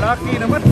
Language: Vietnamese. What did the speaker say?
Lucky nó mất.